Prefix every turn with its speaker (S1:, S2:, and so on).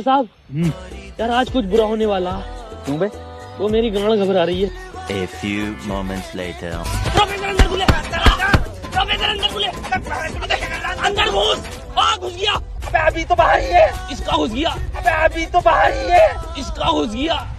S1: साहब हम्म। यार आज कुछ बुरा होने वाला।
S2: क्यों बे?
S1: वो मेरी गांड घबरा रही है।
S3: A few moments later.
S1: अंदर घुस। घुस गया।
S2: अबे अभी तो बाहर ही है।
S1: इसका घुस गया।
S2: अबे अभी तो बाहर ही है।
S1: इसका घुस गया।